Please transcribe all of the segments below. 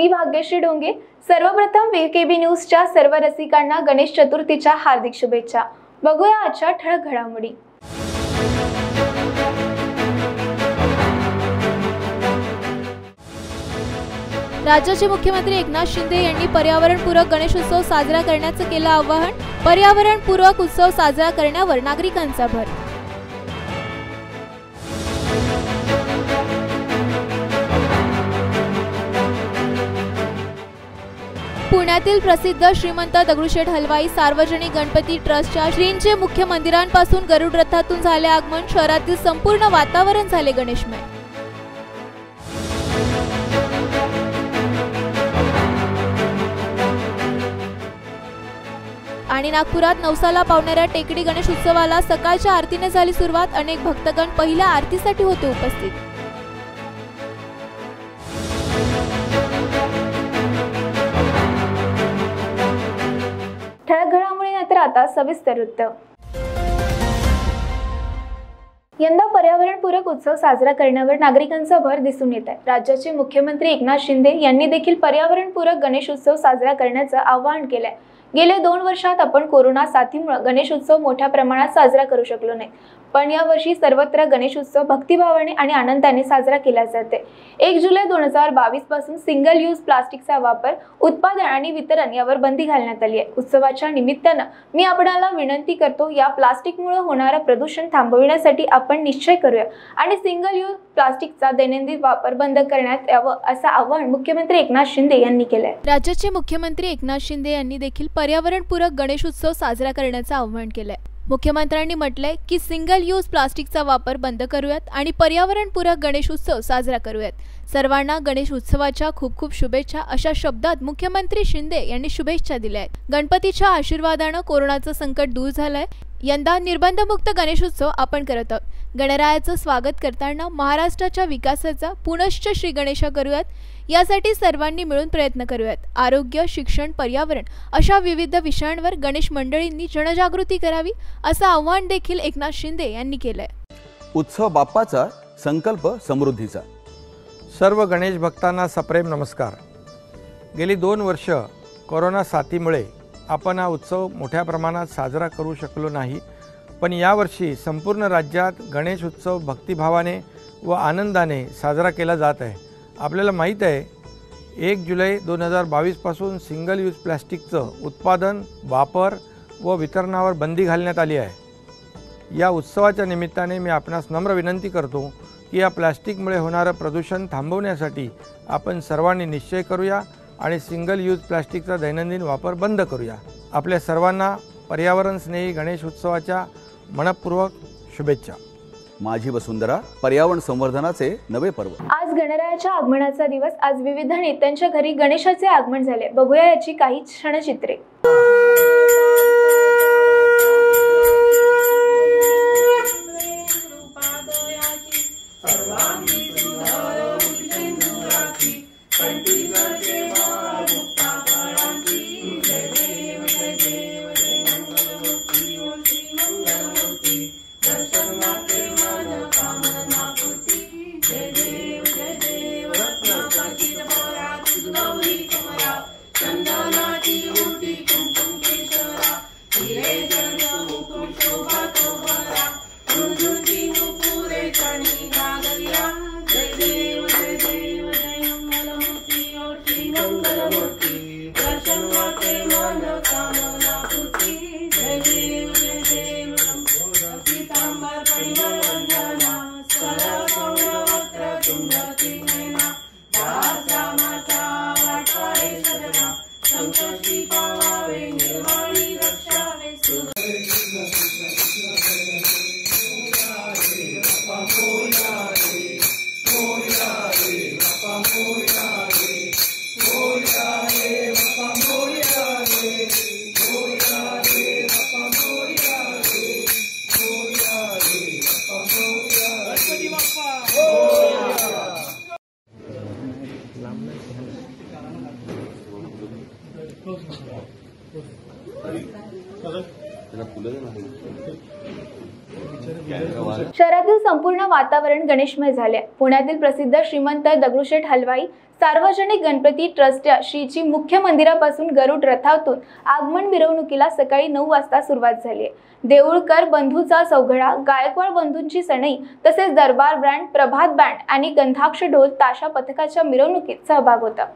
मी भाग्यश्री डोंगे. सर्वप्रथम बी न्यूजच्या सर्व रसिकांना गणेश चतुर्थीच्या हार्दिक शुभेच्छा. बघूया आजच्या ठळक घडामोडी. राज्याचे मुख्यमंत्री एकनाथ शिंदे यांनी पर्यावरणपूरक गणेशोत्सव साजरा करण्याचं केलं आवाहन. पर्यावरणपूरक उत्सव साजरा करण्यावर नागरिकांचा भर. पुण्यातील प्रसिद्ध श्रीमंत दगडूशेठ हलवाई सार्वजनिक गणपती ट्रस्टच्या श्रींचे मुख्य मंदिरांपासून गरुड रथातून झाले आगमन शहरातील संपूर्ण वातावरण झाले गणेशमय आणि नागपुरात नवसाला पावणाऱ्या टेकडी गणेश उत्सवाला सकाळच्या आरतीने झाली सुरुवात. अनेक भक्तगण पहिल्या आरतीसाठी होते उपस्थित. आता सविस्तर वृत्त. यंदा पर्यावरणपूरक उत्सव साजरा करण्यावर नागरिकांचा भर दिसून येत आहे. राज्याचे मुख्यमंत्री एकनाथ शिंदे यांनी देखील पर्यावरणपूरक गणेश उत्सव साजरा करण्याचं आवाहन केलंय. गेल्या दोन वर्षात आपण कोरोना साथीमुळे गणेश उत्सव मोठ्या प्रमाणात साजरा करू शकलो नाही. पण यावर्षी सर्वत्र गणेश उत्सव भक्तिभावाने आणि आनंदाने साजरा केला जाते. एक जुलै दोन हजार बावीसपासून सिंगल यूज प्लास्टिकचा वापर उत्पादन आणि वितरण यावर बंदी घालण्यात आली आहे. उत्सवाच्या निमित्तानं मी आपणाला विनंती करतो या प्लास्टिकमुळे होणारं प्रदूषण थांबविण्यासाठी आपण निश्चय करूया आणि सिंगल यूज प्लास्टिकचा दैनंदिन वापर बंद करण्यात यावं असं आवाहन मुख्यमंत्री एकनाथ शिंदे यांनी केलंय. राज्याचे मुख्यमंत्री एकनाथ शिंदे यांनी देखील पर्यावरणपूरक गणेश उत्सव साजरा करण्याचं आवाहन केलंय. मुख्यमंत्र्यांनी म्हटलंय की सिंगल यूज प्लास्टिकचा वापर बंद करूयात आणि पर्यावरणपूरक गणेश उत्सव साजरा करूयात. सर्वांना गणेश उत्सवाच्या खूप खूप शुभेच्छा अशा शब्दात मुख्यमंत्री शिंदे यांनी शुभेच्छा दिल्या आहेत गणपतीच्या आशीर्वादानं कोरोनाचं संकट दूर झालंय. यंदा निर्बंधमुक्त गणेशोत्सव आपण करत आहोत. गणरायाचं स्वागत करताना महाराष्ट्राच्या विकासाचा पुनश्च श्री गणेशा करूयात. यासाठी सर्वांनी मिळून प्रयत्न करूयात. आरोग्य शिक्षण पर्यावरण अशा विविध विषयांवर गणेश मंडळींनी जनजागृती करावी असं आव्हान देखील एकनाथ शिंदे यांनी केलंय. उत्सव बाप्पाचा संकल्प समृद्धीचा. सर्व गणेश भक्तांना सप्रेम नमस्कार. गेली दोन वर्ष कोरोना साथीमुळे आपण हा उत्सव मोठ्या प्रमाणात साजरा करू शकलो नाही. पण यावर्षी संपूर्ण राज्यात गणेश उत्सव भक्तिभावाने व आनंदाने साजरा केला जात आहे. आपल्याला माहीत आहे एक जुलै दोन हजार बावीसपासून सिंगल यूज प्लॅस्टिकचं उत्पादन वापर व वितरणावर बंदी घालण्यात आली आहे. या उत्सवाच्या निमित्ताने मी आपणास नम्र विनंती करतो की या प्लॅस्टिकमुळे होणारं प्रदूषण थांबवण्यासाठी आपण सर्वांनी निश्चय करूया आणि सिंगल यूज प्लॅस्टिकचा दैनंदिन वापर बंद करूया. आपल्या सर्वांना पर्यावरण स्नेही गणेश उत्सवाच्या मनपूर्वक शुभेच्छा. माझी वसुंधरा पर्यावरण संवर्धनाचे नवे पर्व. आज गणरायाच्या आगमनाचा दिवस आज विविध नेत्यांच्या घरी गणेशाचे आगमन झाले. बघूया याची काही क्षणचित्रे. संपूर्ण वातावरण गणेशमय झाले पुण्यातील प्रसिद्ध श्रीमंत दगडूशेठ हलवाई सार्वजनिक गणपती ट्रस्टच्या श्रीची मुख्य मंदिरापासून गरुड रथातून आगमन मिरवणुकीला सकाळी नऊ वाजता सुरुवात झाली आहे. देऊळकर बंधूचा चौघडा गायकवाड बंधूंची सनई तसेच दरबार ब्रँड प्रभात बँड आणि गंधाक्ष ढोल ताशा पथकाच्या मिरवणुकीत सहभाग होता.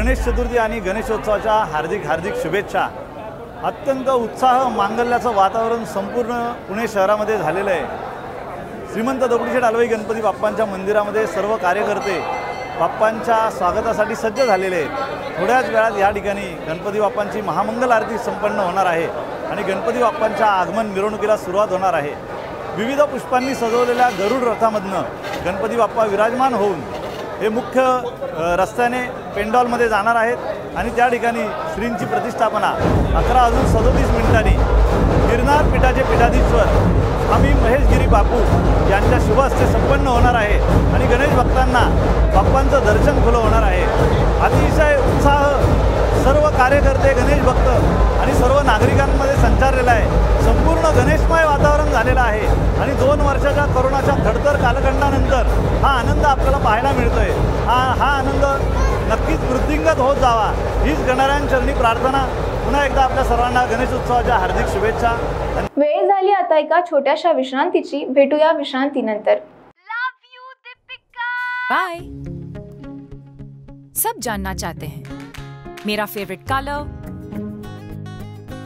गणेश चतुर्थी आणि गणेशोत्सवाच्या हार्दिक हार्दिक शुभेच्छा. अत्यंत उत्साह मांगल्याचं वातावरण संपूर्ण पुणे शहरामध्ये झालेलं आहे. श्रीमंत दगडूशेठ आलवाई गणपती बाप्पांच्या मंदिरामध्ये सर्व कार्यकर्ते बाप्पांच्या स्वागतासाठी सज्ज झालेले आहेत. थोड्याच वेळात या ठिकाणी गणपती बाप्पांची महामंगल आरती संपन्न होणार आहे आणि गणपती बाप्पांच्या आगमन मिरवणुकीला सुरुवात होणार आहे. विविध पुष्पांनी सजवलेल्या गरुड रथामधनं गणपती बाप्पा विराजमान होऊन हे मुख्य रस्त्याने पेंडॉलमध्ये जाणार आहेत आणि त्या ठिकाणी श्रींची प्रतिष्ठापना. अकरा अजून सदोतीस मिनिटांनी. गिरनार पीठाचे पीठाधीश्वर स्वामी महेशगिरी बापू यांच्या शुभ हस्ते संपन्न होणार आहे आणि गणेश भक्तांना बाप्पांचं दर्शन खुलं होणार आहे. अतिशय उत्साह सर्व कार्यकर्ते गणेश भक्त आणि सर्व नागरिकांमध्ये संचारलेला आहे. संपूर्ण गणेशमय वातावरण झालेलं आहे. आणि दोन वर्षाच्या कोरोनाच्या खडतर कालखंडानंतर हा आनंद आपल्याला पाहायला मिळतोय. हा हा आनंद नक्कीच वृद्धिंगत होत जावा हीच गणरायांचरणी प्रार्थना. पुन्हा एकदा आपल्या सर्वांना गणेश उत्सवाच्या हार्दिक शुभेच्छा. वेळ झाली आता एका छोट्याशा विश्रांतीची. भेटूया विश्रांतीनंतर. बाय सब जानना चाहते हैं। मेरा favourite colour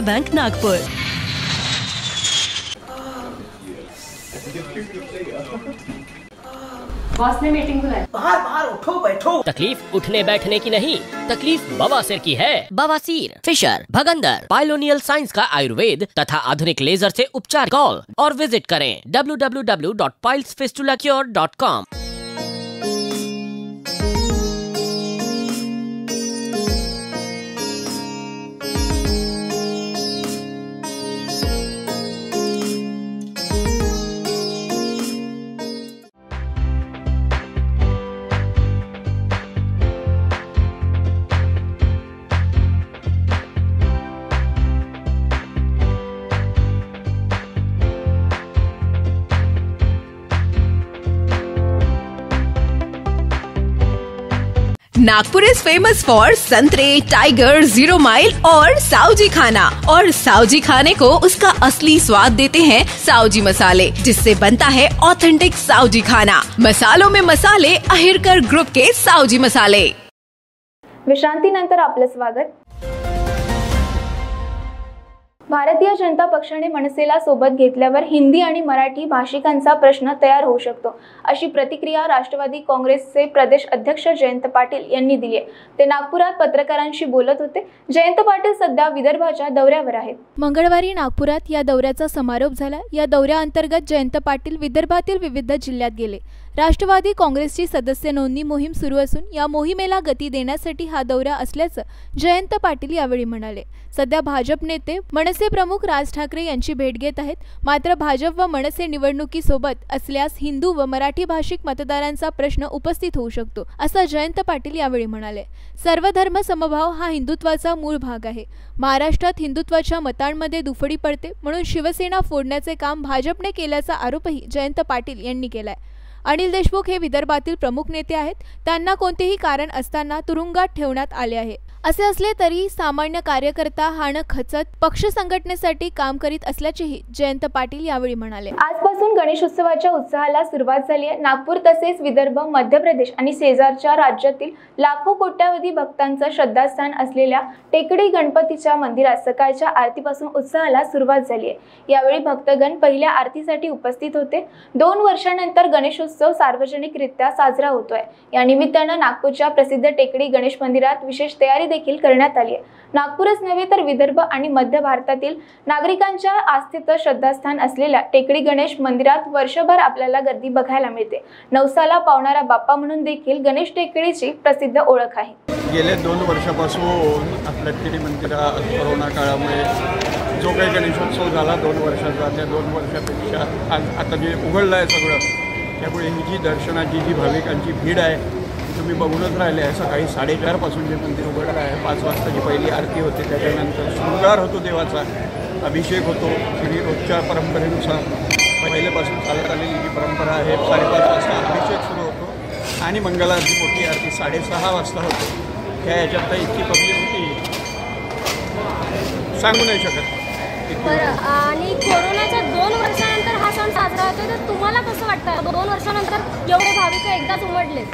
idea bank Nagpur बाहर बाहर उठो बैठो। तकलीफ़ उठने बैठने की नहीं तकलीफ़ बवासीर की है। बवासीर फिशर भगंदर पाइलोनियल साइंस का आयुर्वेद तथा आधुनिक लेजर से उपचार कॉल और विज़िट करें W W W dot piles fistula cure dot com Nagpur is famous for संतरे टाइगर ज़ीरो माइल और साउजी खाना। और साउजी खाने को उसका असली स्वाद देते हैं साउजी मसाले, जिससे बनता है ऑथेंटिक साउजी खाना। मसालों में मसाले अहिरकर ग्रुप के साउजी मसाले। विश्रांति विश्रांतीनंतर आपलं स्वागत। भारतीय जनता पक्षाने मनसेला सोबत घेतल्यावर हिंदी आणि मराठी भाषिकांचा प्रश्न तयार होऊ शकतो अशी प्रतिक्रिया राष्ट्रवादी काँग्रेसचे प्रदेश अध्यक्ष जयंत पाटील यांनी दिली आहे. ते नागपुरात पत्रकारांशी बोलत होते. जयंत पाटील सध्या विदर्भाच्या दौऱ्यावर आहेत. मंगळवारी नागपुरात या दौऱ्याचा समारोप झाला. या दौऱ्याअंतर्गत जयंत पाटील विदर्भातील विविध जिल्ह्यात गेले. राष्ट्रवादी काँग्रेसची सदस्य नोंदणी मोहीम सुरू असून या मोहिमेला गती देण्यासाठी हा दौरा असल्याचं जयंत पाटील यावेळी म्हणाले. सध्या भाजप नेते मनसे प्रमुख राज ठाकरे यांची भेट घेत आहेत. मात्र भाजप व मनसे निवडणुकीसोबत असल्यास हिंदू व मराठी भाषिक मतदारांचा प्रश्न उपस्थित होऊ शकतो असं जयंत पाटील यावेळी म्हणाले. सर्वधर्म समभाव हा हिंदुत्वाचा मूळ भाग आहे. महाराष्ट्रात हिंदुत्वाच्या मतांमध्ये दुफडी पडते म्हणून शिवसेना फोडण्याचे काम भाजपने केल्याचा आरोपही जयंत पाटील यांनी केलाय. अनिल देशमुख हे विदर्भातील प्रमुख नेते आहेत. त्यांना कोणतेही कारण असताना तुरुंगात ठेवण्यात आले आहे. असे असले तरी सामान्य कार्यकर्ता हाण खचत पक्ष संघटनेसाठी काम करीत असल्याचेही जयंत पाटील यावेळी म्हणाले. आजपासून गणेशोत्सवाच्या उत्साहाला सुरुवात झाली आहे. नागपूर तसेच विदर्भ मध्य प्रदेश आणि शेजारच्या राज्यातील लाखो कोट्यावधी भक्तांचं श्रद्धास्थान असलेल्या टेकडी गणपतीच्या मंदिरात सकाळच्या आरतीपासून उत्साहाला सुरुवात झाली आहे. यावेळी भक्तगण पहिल्या आरतीसाठी उपस्थित होते. दोन वर्षानंतर गणेशोत्सव सार्वजनिकरित्या साजरा होतोय. या निमित्तानं नागपूरच्या प्रसिद्ध टेकडी गणेश मंदिरात विशेष तयारी देखील करण्यात आली आहे. नागपूरच नव्हे तर विदर्भ आणि मध्य भारतातील नागरिकांच्या आस्थेचं श्रद्धास्थान असलेल्या टेकडी गणेश मंदिरात वर्षभर आपल्याला गर्दी बघायला मिळते. नवसाला पावणारा बाप्पा म्हणून देखील गणेश टेकडीची प्रसिद्ध ओळख आहे. गेले दोन वर्षापासून आपल्या टेकडी मंदिरात कोरोना काळामुळे जो काही गणेशोत्सव झाला दोन वर्षाचा त्या दोन वर्षापेक्षा आज आता जे उघडलं आहे सगळं त्यामुळे ही जी दर्शनाची जी भाविकांची भीड आहे तुम्ही बघूनच राहिले आहे. सकाळी साडेचारपासून जे मंदिर उघडलं आहे पाच वाजताची पहिली आरती होते त्याच्यानंतर शृंगार होतो देवाचा अभिषेक होतो. आणि रोजच्या परंपरेनुसार पहिल्यापासून चालत आलेली जी परंपरा आहे साडेपाच वाजता अभिषेक सुरू होतो. आणि मंगलाची मोठी आरती साडेसहा वाजता होते. ह्या याच्यात तर इतकी पब्लिक होती सांगू नाही शकत. आणि कोरोनाच्या दोन वर्षानंतर हा सण साजरा होतो. तर तुम्हाला कसं वाटतं? दोन वर्षानंतर एवढे भाविक एकदाच उमटले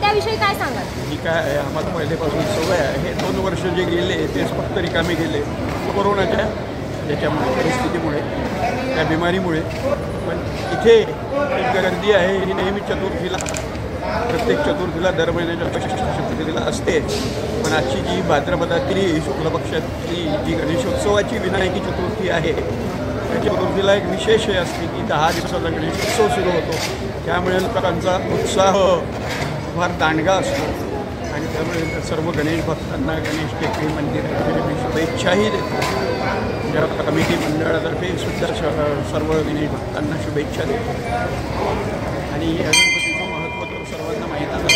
त्याविषयी काय सांगाल? ही काय आहे? आम्हाला पहिल्यापासून सवय आहे. हे दोन वर्ष जे गेले तेच फक्त रिकामे गेले. कोरोनाच्या याच्यामुळे परिस्थितीमुळे त्या बिमारीमुळे. पण इथे एक गर्दी आहे ही नेहमी चतुर्थीला प्रत्येक चतुर्थीला दर महिन्याच्या चतुर्थीला असते. पण आजची जी भाद्रपदातली शुक्ल पक्षातली जी गणेशोत्सवाची विनायकी चतुर्थी आहे त्या चतुर्थीला एक विशेष हे असते की दहा दिवसाचा गणेशोत्सव सुरू होतो. त्यामुळे लोकांचा उत्साह फार दांडगा असतो. आणि त्यामुळे सर्व गणेश भक्तांना गणेश टेकडी मंदिराची मी शुभेच्छाही देतो. ज्या कमिटी मंडळातर्फे सुद्धा श- सर्व गणेश भक्तांना शुभेच्छा देतो. आणि या गणपतीचं महत्त्व तर सर्वांना माहीत आहे.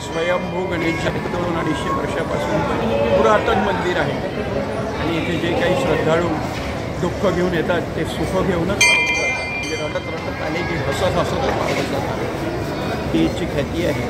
स्वयंभू गणेश दोन अडीचशे वर्षापासून पुरातन मंदिर आहे. आणि इथे जे काही श्रद्धाळू दुःख घेऊन येतात ते सुख घेऊनच जातात. म्हणजे रडत रडत आले की हसत हसतच पाहत जातात. ही ख्याती आहे.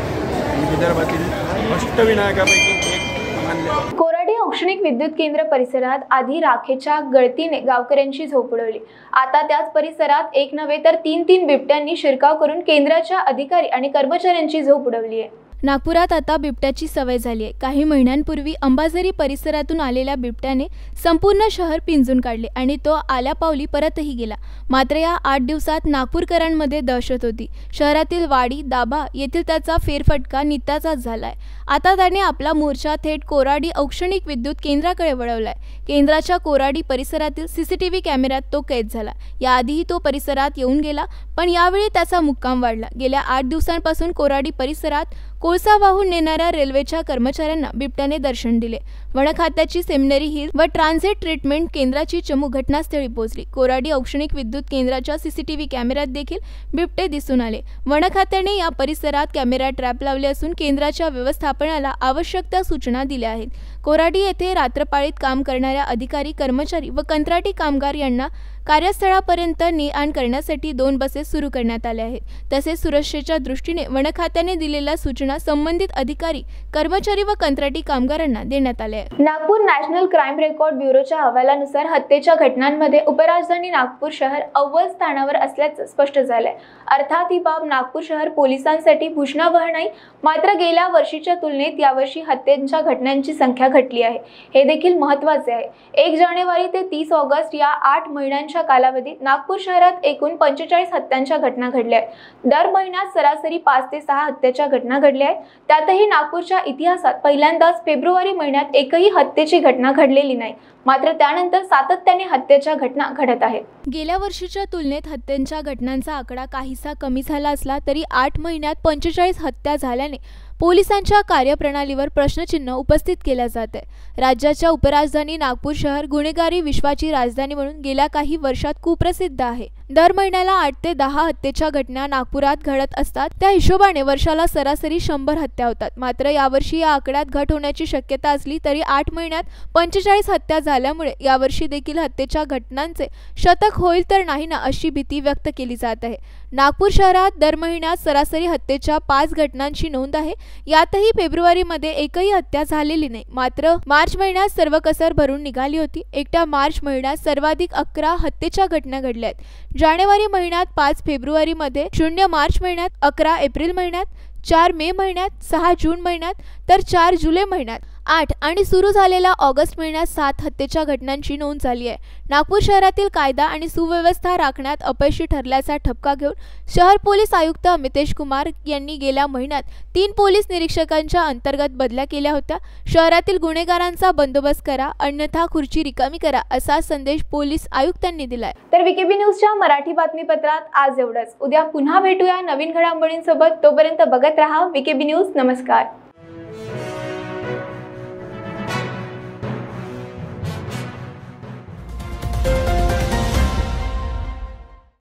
विदर्भातील अष्टविनायकापैकी एक मानले कोराडी औष्णिक विद्युत केंद्र परिसरात आधी राखेच्या गळतीने गावकऱ्यांची झोप उडवली. आता त्याच परिसरात एक नव्हे तर तीन तीन बिबट्यांनी शिरकाव करून केंद्राच्या अधिकारी आणि कर्मचाऱ्यांची झोप उडवली आहे. नागपुरात आता बिबट्याची सवय झाली आहे. काही महिन्यांपूर्वी अंबाझरी परिसरातून आलेल्या बिबट्याने संपूर्ण शहर पिंजून काढले आणि तो आल्या पावली परतही गेला. मात्र या आठ दिवसात नागपूरकरांमध्ये दहशत होती. शहरातील वाडी दाभा येथील त्याचा फेरफटका नित्याचाच झालाय. आता त्याने आपला मोर्चा थेट कोराडी औक्षणिक विद्युत केंद्राकडे वळवलाय. केंद्राच्या कोराडी परिसरातील सीसीटीव्ही कॅमेऱ्यात तो कैद झाला. याआधीही तो परिसरात येऊन गेला पण यावेळी त्याचा मुक्काम वाढला. गेल्या आठ दिवसांपासून कोराडी परिसरात कोळसा वाहून नेणाऱ्या रेल्वेच्या कर्मचाऱ्यांना बिबट्याने दर्शन दिले. वन खात्याची सेमिनरी हिल व ट्रान्झिट ट्रीटमेंट केंद्राची चमू घटनास्थळी पोहोचली. कोराडी औक्षणिक विद्युत केंद्राच्या सीसीटीव्ही कॅमेऱ्यात देखील बिबटे दिसून आले. वन खात्याने या परिसरात कॅमेरा ट्रॅप लावले असून केंद्राच्या व्यवस्थापनाला आवश्यक त्या सूचना दिल्या आहेत. कोराडी येथे रात्रपाळीत काम करणाऱ्या अधिकारी कर्मचारी व कंत्राटी कामगार यांना कार्यस्थळापर्यंत ने आण करण्यासाठी दोन बसेस सुरू करण्यात आल्या आहेत. तसेच सुरक्षेच्या दृष्टीने वन खात्याने दिलेल्या सूचना संबंधित अधिकारी कर्मचारी व कंत्राटी कामगारांना देण्यात आल्या आहेत. नागपूर नॅशनल क्राईम रेकॉर्ड ब्युरोच्या अहवालानुसार हत्येच्या घटनांमध्ये उपराजधानी नागपूर शहर अव्वल स्थानावर असल्याचं स्पष्ट झालंय. अर्थात ही बाब नागपूर शहर पोलिसांसाठी भूषणावह नाही मात्र गेल्या वर्षीच्या तुलनेत यावर्षी हत्येच्या घटनांची संख्या घटली आहे. हे देखील महत्त्वाचे आहे. एक जानेवारी ते तीस ऑगस्ट या आठ महिन्यांच्या कालावधीत नागपूर शहरात एकूण पंचेचाळीस हत्यांच्या घटना घडल्या आहेत. दर महिन्यात सरासरी पाच ते सहा हत्येच्या घटना घडल्या आहेत. त्यातही नागपूरच्या इतिहासात पहिल्यांदाच फेब्रुवारी महिन्यात एकही हत्येची घटना घडलेली नाही. मात्र त्यानंतर सातत्याने हत्येच्या घटना घडत आहेत. गेल्या वर्षीच्या तुलनेत हत्यांच्या घटनांचा आकडा काहीसा कमी झाला असला तरी आठ महिन्यात पंचेचाळीस हत्या झाल्याने पोलिसांच्या कार्यप्रणालीवर प्रश्नचिन्ह उपस्थित केल्या जात आहे. राज्याच्या उपराजधानी नागपूर शहर गुन्हेगारी विश्वाची राजधानी म्हणून गेल्या काही वर्षात कुप्रसिद्ध आहे. दर महिन्याला आठ ते दहा हत्येच्या घटना नागपुरात घडत असतात. त्या हिशोबाने वर्षाला सरासरी शंभर हत्या होतात. मात्र यावर्षी या आकड्यात घट होण्याची शक्यता असली तरी आठ महिन्यात पंचेचाळीस हत्या झाल्यामुळे यावर्षी देखील हत्येच्या घटनांचे शतक होईल तर नाही ना अशी भीती व्यक्त केली जात आहे. नागपूर शहरात दर महिन्यात सरासरी हत्येच्या पाच घटनांची नोंद आहे. यातही फेब्रुवारीमध्ये एकही हत्या झालेली नाही. मात्र मार्च महिन्यात सर्व कसर भरून निघाली होती. एकट्या मार्च महिन्यात सर्वाधिक अकरा हत्येच्या घटना घडल्या आहेत. जानेवारी महिन्यात पाच फेब्रुवारीमध्ये शून्य मार्च महिन्यात अकरा एप्रिल महिन्यात चार मे महिन्यात सहा जून महिन्यात तर चार जुलै महिन्यात. आठ आणि सुरू झालेल्या ऑगस्ट महिन्यात सात हत्येच्या घटनांची नोंद झाली आहे. नागपूर शहरातील कायदा आणि सुव्यवस्था राखण्यात अपयशी ठरल्याचा ठपका घेऊन शहर पोलीस आयुक्त अमितेश कुमार यांनी गेल्या महिन्यात तीन पोलीस निरीक्षकांच्या अंतर्गत बदल्या केल्या होत्या. शहरातील गुन्हेगारांचा बंदोबस्त करा अन्यथा खुर्ची रिकामी करा असा संदेश पोलीस आयुक्तांनी दिलाय. तर विकेबी न्यूजच्या मराठी बातमीपत्रात आज एवढंच. उद्या पुन्हा भेटूया नवीन घडामोडींसोबत. तोपर्यंत बघत राहा विकेबी न्यूज. नमस्कार.